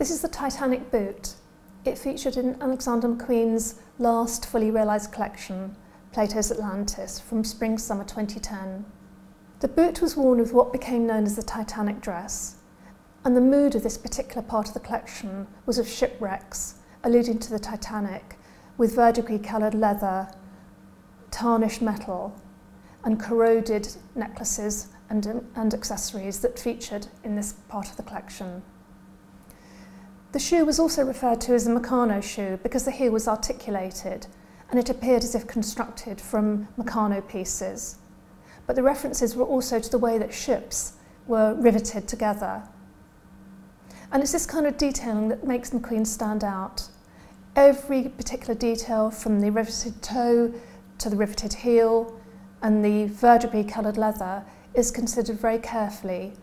This is the Titanic boot. It featured in Alexander McQueen's last fully realised collection, Plato's Atlantis, from spring-summer 2010. The boot was worn with what became known as the Titanic dress, and the mood of this particular part of the collection was of shipwrecks, alluding to the Titanic, with verdigris-coloured leather, tarnished metal, and corroded necklaces and, and accessories that featured in this part of the collection. The shoe was also referred to as the Meccano shoe because the heel was articulated and it appeared as if constructed from Meccano pieces. But the references were also to the way that ships were riveted together. And it's this kind of detailing that makes McQueen stand out. Every particular detail from the riveted toe to the riveted heel and the verdigris coloured leather is considered very carefully